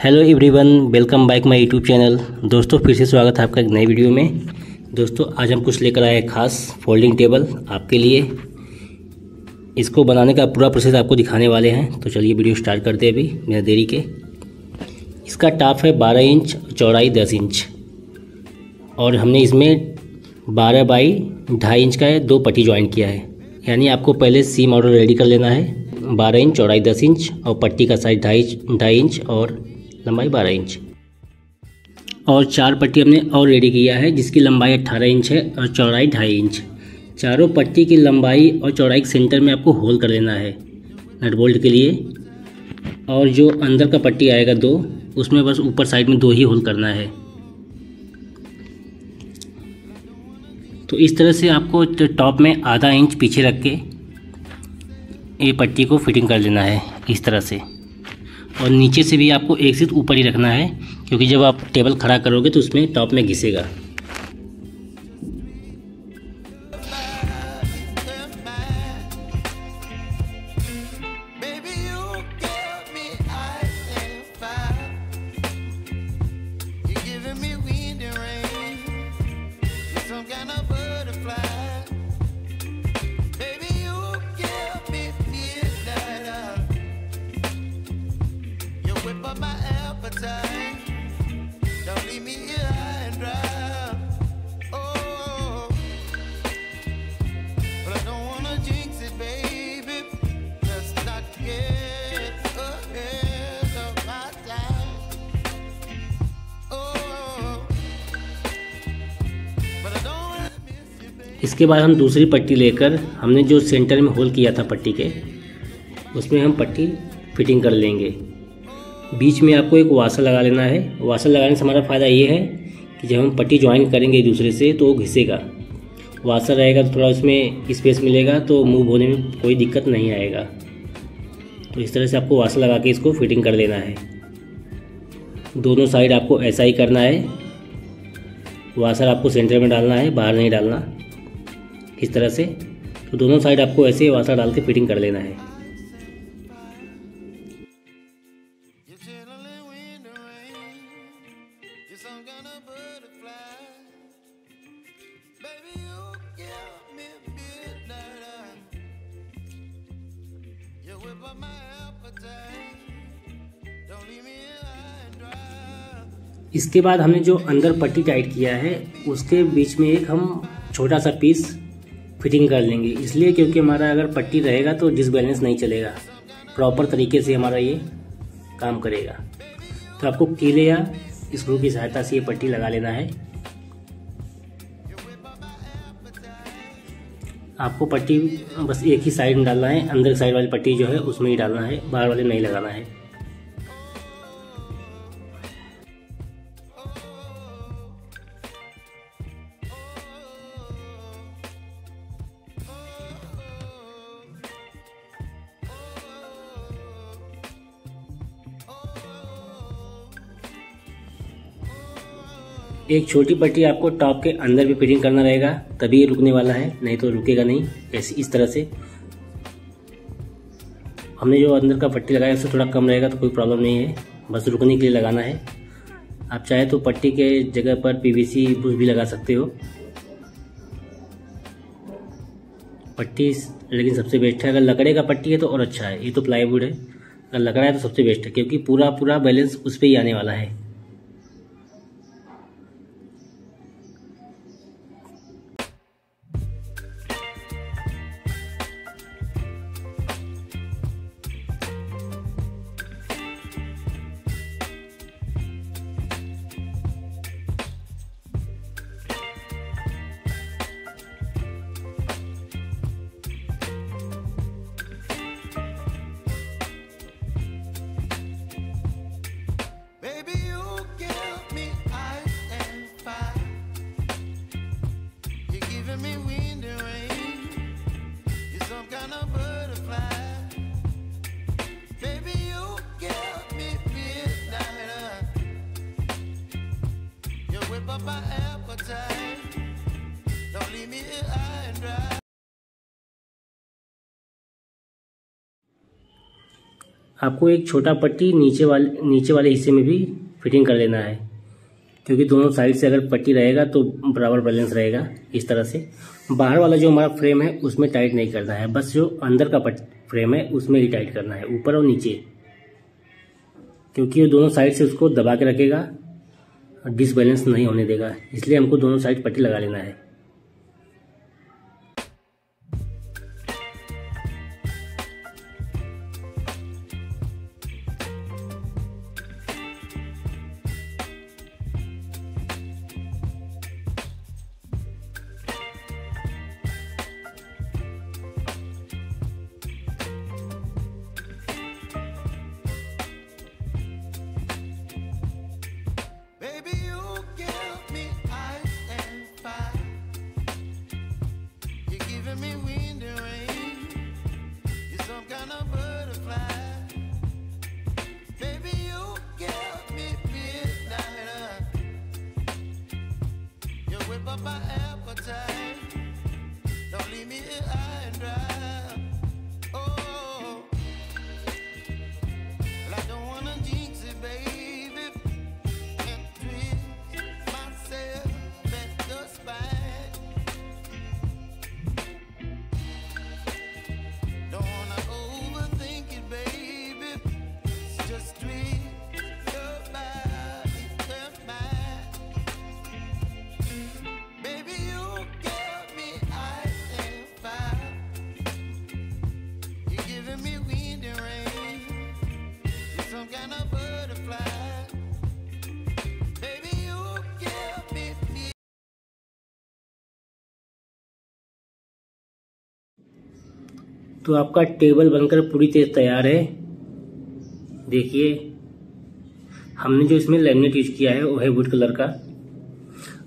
Hello everyone welcome back my YouTube channel दोस्तों, फिर से स्वागत है आपका एक नए वीडियो में। दोस्तों, आज हम कुछ लेकर आए खास फोल्डिंग टेबल आपके लिए। इसको बनाने का पूरा प्रोसेस आपको दिखाने वाले हैं। तो चलिए वीडियो स्टार्ट करते हैं अभी, बिना देरी के। इसका टाप है बारह इंच चौड़ाई दस इंच और हमने इसमें बारह बाई ढाई इंच का है, दो पट्टी ज्वाइन किया है। यानी आपको पहले सी मॉडल रेडी कर लेना है। बारह इंच चौड़ाई दस इंच और पट्टी का साइज़ ढाई ढाई इंच और लंबाई बारह इंच। और चार पट्टी हमने और रेडी किया है, जिसकी लंबाई अट्ठारह इंच है और चौड़ाई ढाई इंच। चारों पट्टी की लंबाई और चौड़ाई के सेंटर में आपको होल कर देना है नट बोल्ट के लिए। और जो अंदर का पट्टी आएगा दो, उसमें बस ऊपर साइड में दो ही होल करना है। तो इस तरह से आपको टॉप में आधा इंच पीछे रख के ये पट्टी को फिटिंग कर लेना है, इस तरह से। और नीचे से भी आपको एक सीट ऊपर ही रखना है, क्योंकि जब आप टेबल खड़ा करोगे तो उसमें टॉप में घिसेगा। इसके बाद हम दूसरी पट्टी लेकर हमने जो सेंटर में होल किया था पट्टी के, उसमें हम पट्टी फिटिंग कर लेंगे। बीच में आपको एक वाशर लगा लेना है। वाशर लगाने से हमारा फ़ायदा ये है कि जब हम पट्टी ज्वाइन करेंगे एक दूसरे से तो वो घिसेगा। वाशर रहेगा तो थोड़ा उसमें स्पेस मिलेगा तो मूव होने में कोई दिक्कत नहीं आएगा। तो इस तरह से आपको वाशर लगा के इसको फिटिंग कर लेना है। दोनों साइड आपको ऐसा ही करना है। वाशर आपको सेंटर में डालना है, बाहर नहीं डालना। इस तरह से। तो दोनों साइड आपको ऐसे वासा डाल के फिटिंग कर लेना है। इसके बाद हमने जो अंदर पट्टी टाइट किया है, उसके बीच में एक हम छोटा सा पीस फिटिंग कर लेंगे। इसलिए क्योंकि हमारा अगर पट्टी रहेगा तो डिसबैलेंस नहीं चलेगा। प्रॉपर तरीके से हमारा ये काम करेगा। तो आपको कीले या स्क्रू की सहायता से ये पट्टी लगा लेना है। आपको पट्टी बस एक ही साइड में डालना है, अंदर साइड वाली पट्टी जो है उसमें ही डालना है, बाहर वाले नहीं लगाना है। एक छोटी पट्टी आपको टॉप के अंदर भी फिटिंग करना रहेगा, तभी ये रुकने वाला है, नहीं तो रुकेगा नहीं, ऐसी इस तरह से। हमने जो अंदर का पट्टी लगाया, उससे थोड़ा कम रहेगा तो कोई प्रॉब्लम नहीं है, बस रुकने के लिए लगाना है। आप चाहे तो पट्टी के जगह पर पीवीसी बुश भी लगा सकते हो। पट्टी लेकिन सबसे बेस्ट है, अगर लकड़े का पट्टी है तो और अच्छा है, ये तो प्लाईवुड है। अगर लकड़ा है तो सबसे बेस्ट है, क्योंकि पूरा पूरा बैलेंस उस पर ही आने वाला है। आपको एक छोटा पट्टी नीचे वाले नीचे वाले हिस्से में भी फिटिंग कर लेना है। क्योंकि दोनों साइड से अगर पट्टी रहेगा तो बराबर बैलेंस रहेगा इस तरह से। बाहर वाला जो हमारा फ्रेम है, उसमें टाइट नहीं करना है। बस जो अंदर का फ्रेम है, उसमें ही टाइट करना है, ऊपर और नीचे। क्योंकि वो दोनों साइड से उसको दबा के रखेगा। डिसबैलेंस नहीं होने देगा इसलिए हमको दोनों साइड पट्टी लगा लेना है। I am. तो आपका टेबल बनकर पूरी तरह तैयार है। देखिए, हमने जो इसमें लेमिनेट यूज़ किया है, वो है वुड कलर का।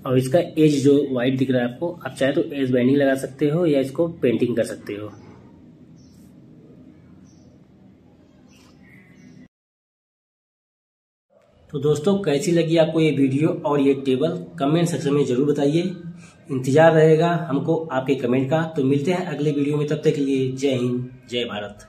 और इसका एज जो वाइट दिख रहा है आपको, आप चाहे तो एज बैंडिंग लगा सकते हो या इसको पेंटिंग कर सकते हो। तो दोस्तों, कैसी लगी आपको ये वीडियो और ये टेबल? कमेंट सेक्शन में ज़रूर बताइए। इंतज़ार रहेगा हमको आपके कमेंट का। तो मिलते हैं अगले वीडियो में, तब तक के लिए जय हिंद, जय भारत।